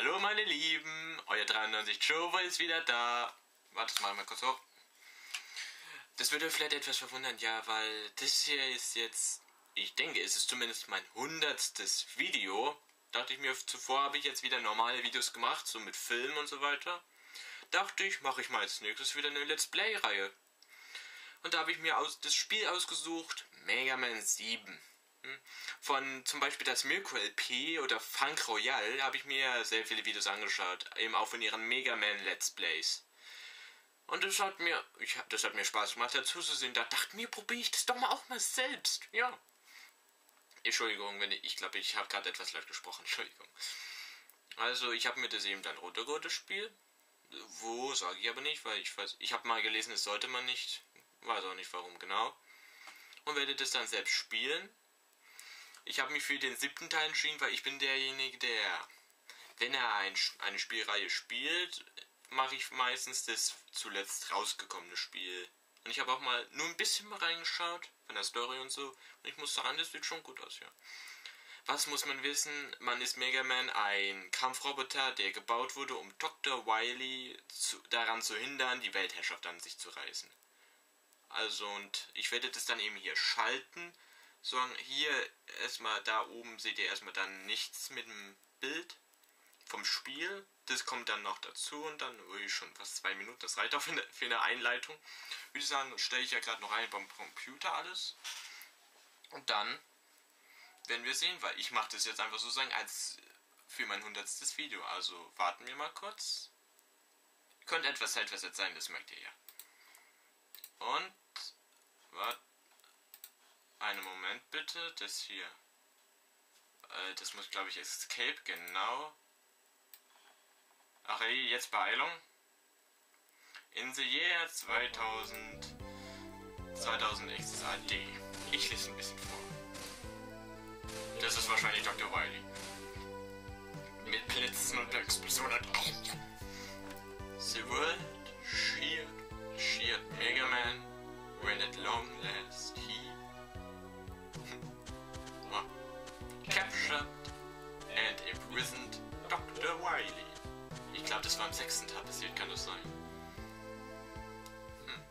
Hallo meine Lieben, euer 93 Jover ist wieder da. Warte, das machen wir kurz hoch. Das würde vielleicht etwas verwundern, ja, weil das hier ist jetzt, ich denke, es ist zumindest mein hundertstes Video. Dachte ich mir, zuvor habe ich jetzt wieder normale Videos gemacht, so mit Film und so weiter. Dachte ich, mache ich mal als nächstes wieder eine Let's Play-Reihe. Und da habe ich mir aus, das Spiel ausgesucht, Mega Man 7. Von zum Beispiel das Mirko LP oder Funk Royale habe ich mir sehr viele Videos angeschaut, eben auch von ihren Mega Man Let's Plays. Und das hat mir, ich, das hat mir Spaß gemacht, dazu zu sehen. Da dachte mir, probiere ich das doch mal auch mal selbst. Ja. Entschuldigung, wenn ich, ich glaube, ich habe gerade etwas laut gesprochen. Entschuldigung. Also, ich habe mir das eben dann runtergeholt, das Spiel. Wo, sage ich aber nicht, weil ich weiß, ich habe mal gelesen, das sollte man nicht. Weiß auch nicht warum genau. Und werde das dann selbst spielen. Ich habe mich für den siebten Teil entschieden, weil ich bin derjenige, der, wenn er ein, eine Spielreihe spielt, mache ich meistens das zuletzt rausgekommene Spiel. Und ich habe auch mal nur ein bisschen mal reingeschaut, von der Story und so. Und ich muss sagen, das sieht schon gut aus, ja. Was muss man wissen? Man ist Mega Man, ein Kampfroboter, der gebaut wurde, um Dr. Wily zu, daran zu hindern, die Weltherrschaft an sich zu reißen. Also, und ich werde das dann eben hier schalten sondern hier erstmal da oben seht ihr erstmal dann nichts mit dem Bild vom Spiel. Das kommt dann noch dazu und dann würde ich schon fast zwei Minuten. Das reicht auch für eine, für eine Einleitung. Würde ich sagen, stelle ich ja gerade noch ein beim Computer alles. Und dann werden wir sehen, weil ich mache das jetzt einfach so sagen als für mein hundertstes Video. Also warten wir mal kurz. Könnte etwas Zeitversetzt sein, das merkt ihr ja. Und warte. Einen Bitte, das hier. Äh, das muss glaube ich Escape, genau. Ach ey, jetzt Beeilung. In the year 2000 2000 AD. Ich lese ein bisschen vor. Das ist wahrscheinlich Dr. Wily. Mit Blitzen und Explosionen. The world sheared, sheared Mega Man when at long last imprisoned Dr. Wily. Ich glaube, das war im sechsten Teil passiert, kann das sein? Hm.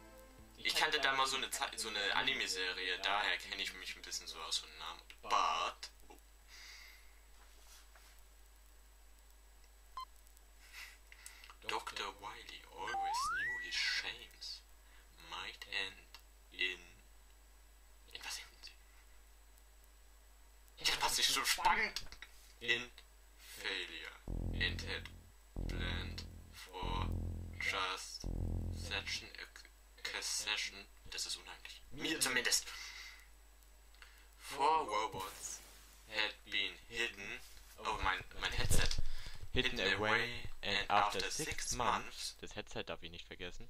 Ich kannte da mal so eine, so eine Anime-Serie, daher kenne ich mich ein bisschen so aus von Namen. Bart. Oh. Dr. Wily always knew his shames might end in was ist so spannend? In failure. Intent planned for just session accession. Das ist unheimlich. Mir zumindest. Four robots had been hidden. Oh, mein, mein Headset. Hidden away and after six months. Das Headset darf ich nicht vergessen.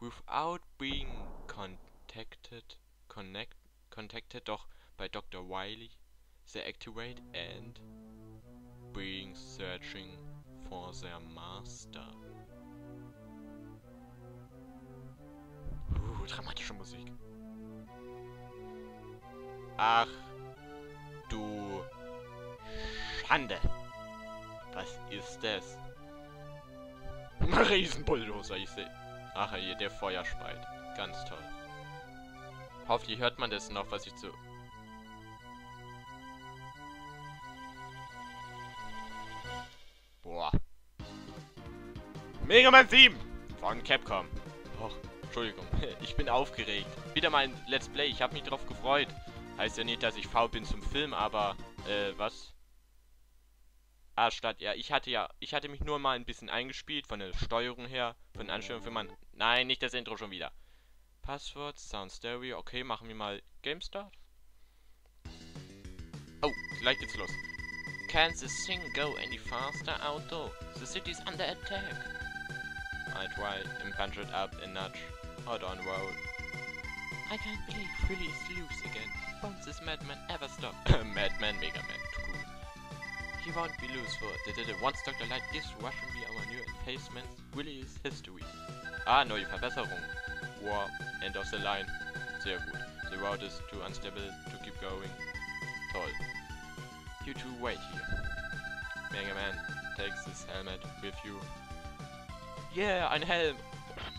Without being contacted. Connect, contacted doch bei Dr. Wiley they activate and being searching for their master. Uh, dramatische Musik. Ach, du Schande. Was ist das? Riesenbulldozer, ich sehe. Ach, hier, der Feuerspalt. Ganz toll. Hoffentlich hört man das noch, was ich zu Mega Man 7 von Capcom. Och, Entschuldigung. Ich bin aufgeregt. Wieder mal ein Let's Play. Ich habe mich drauf gefreut. Heißt ja nicht, dass ich faul bin zum Film, aber, äh, was? Ah, statt, ja, ich hatte ja, ich hatte mich nur mal ein bisschen eingespielt, von der Steuerung her, von den Anstellungen für man. Nein, nicht das Intro schon wieder. Passwort, Sound Stereo, okay, machen wir mal Game. Oh, gleich geht's los. Can't this thing go any faster outdoor? The city's under attack. I try it up a notch. Hold on, roll. I can't believe Philly is loose again. Won't this madman ever stop? madman, Mega Man, cool. He won't be loose for the Once Dr. Light gives Russian be our new enhancement, Willy is history. Ah, neue Verbesserung. War, end of the line. Sehr gut. The road is too unstable to keep going. Toll. you two wait here. Mega Man takes his helmet with you. Yeah, ein Helm.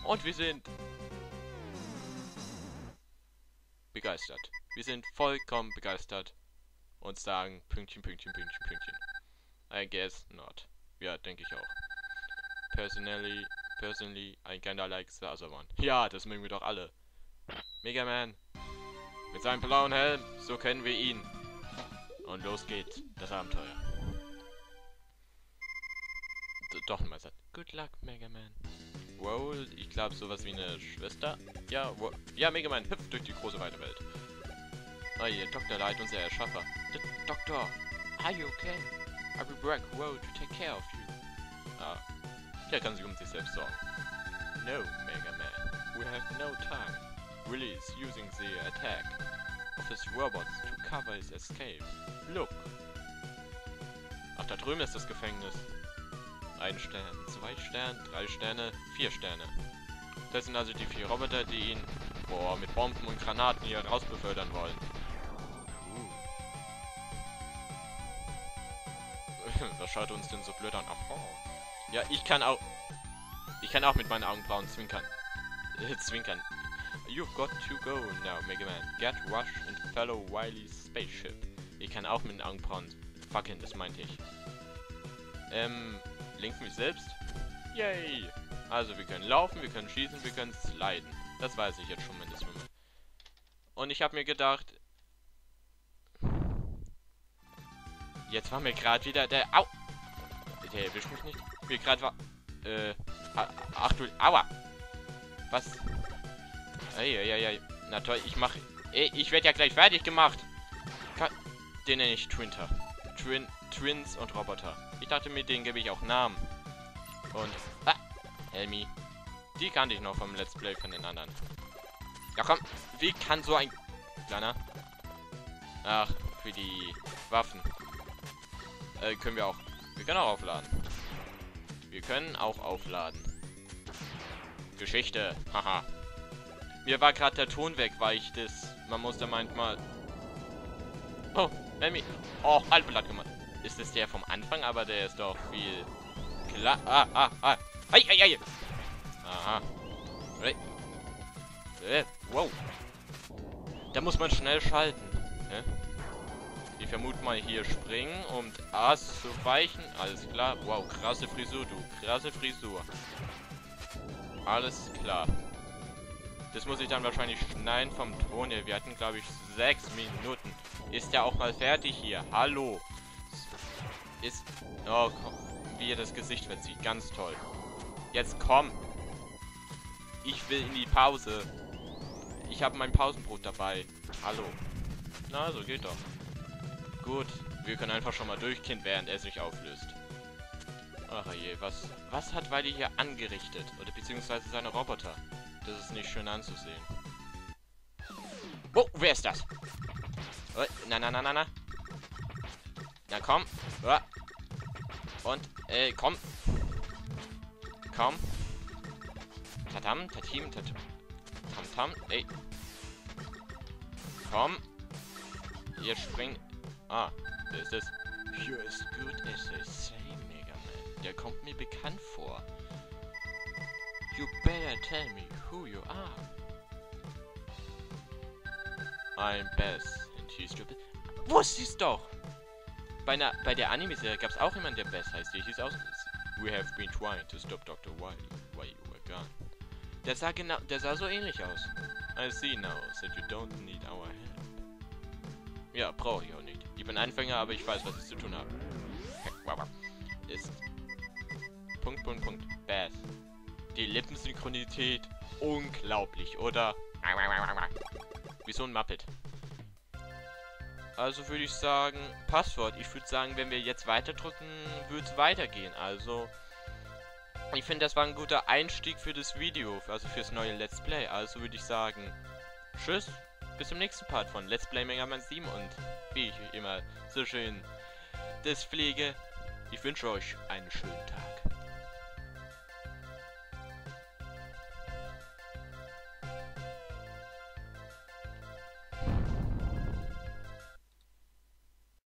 Und wir sind begeistert. Wir sind vollkommen begeistert und sagen Pünktchen, Pünktchen, Pünktchen, Pünktchen. I guess not. Ja, denke ich auch. Personally, personally, I kinda like the other one. Ja, das mögen wir doch alle. Mega Man. Mit seinem blauen Helm, so kennen wir ihn. Und los geht's, das Abenteuer. D doch nochmal sagt. Good luck, Mega Man. Roll, ich glaube sowas wie eine Schwester. Ja, wo, ja, Mega Man hüpft durch die große weite Welt. Oh je, Dr. Light, unser Erschaffer. D Doktor, are you okay? I will break Roll to take care of you. Ah, der kann sich um sich selbst sorgen. No, Mega Man, we have no time. Willy is using the attack of his robots to cover his escape. Look. Ach, da drüben ist das Gefängnis. Ein Stern, zwei Sterne, drei Sterne, vier Sterne. Das sind also die vier Roboter, die ihn boah, mit Bomben und Granaten hier rausbefördern wollen. Was schaut uns denn so blöd an? Aha. Ja, ich kann auch... Ich kann auch mit meinen Augenbrauen zwinkern. Äh, zwinkern. You've got to go now, Mega Man. Get Rush and fellow Wily's spaceship. Ich kann auch mit den Augenbrauen fucking, das meinte ich. Ähm, Link mich selbst? Yay! Also wir können laufen, wir können schießen, wir können sliden. Das weiß ich jetzt schon mindestens. Und ich habe mir gedacht... Jetzt war mir gerade wieder der... Au! Der erwischt mich nicht. Mir gerade war... Äh... Ach du... Aua! Was? Eieiei. Na toll, ich mach... Ey, ich werde ja gleich fertig gemacht. Den nenne ich Twinter. Twin... Twins und Roboter. Dachte, mit denen gebe ich auch Namen. Und... Ah! Helmi. Die kannte ich noch vom Let's Play von den anderen. Ja komm, wie kann so ein... Kleiner... Ach, für die Waffen. Äh, können wir auch... Wir können auch aufladen. Wir können auch aufladen. Geschichte. Haha. Mir war gerade der Ton weg, weil ich das... Man muss da manchmal... Oh, Helmi. Oh, Altblatt gemacht. Ist das der vom Anfang? Aber der ist doch viel... Klar... Ah, ah, ah. Ei, ei, ei. Aha. Äh, wow. Da muss man schnell schalten. Ne? Ich vermute mal hier springen, um A's zu weichen. Alles klar. Wow, krasse Frisur, du. Krasse Frisur. Alles klar. Das muss ich dann wahrscheinlich schneiden vom Ton her. Wir hatten, glaube ich, sechs Minuten. Ist ja auch mal fertig hier. Hallo. Ist... Oh, komm. Wie er das Gesicht verzieht. Ganz toll. Jetzt komm. Ich will in die Pause. Ich habe mein Pausenbrot dabei. Hallo. Na, so geht doch. Gut. Wir können einfach schon mal durchgehen, während er sich auflöst. Ach je, was, was hat Weile hier angerichtet? Oder beziehungsweise seine Roboter? Das ist nicht schön anzusehen. Oh, wer ist das? Oh, na, na, na, na, na. Na, komm. Und, äh, komm. Komm. Tatam, tatim, tatam. Tam, tam, ey. Komm. Ihr springt. Ah, wer ist das? You're as good as they say, Mega Man. Der kommt mir bekannt vor. You better tell me who you are. I'm Bess and she's stupid. Wusste ich's doch! Bei, einer, bei der Anime-Serie gab es auch jemanden, der Bess heißt. Der hieß auch... We have been trying to stop Dr. Wily while you were gone. Der sah genau... Der sah so ähnlich aus. I see now that you don't need our help. Ja, brauche ich auch nicht. Ich bin Anfänger, aber ich weiß, was ich zu tun habe. Ist... Punkt, Punkt, Punkt. Beth. Die Lippensynchronität. Unglaublich, oder? Wie so ein Muppet. Also würde ich sagen, Passwort. Ich würde sagen, wenn wir jetzt weiterdrücken, würde es weitergehen. Also, ich finde, das war ein guter Einstieg für das Video, also fürs neue Let's Play. Also würde ich sagen, tschüss, bis zum nächsten Part von Let's Play Mega Man 7 und wie ich immer so schön das pflege, ich wünsche euch einen schönen Tag.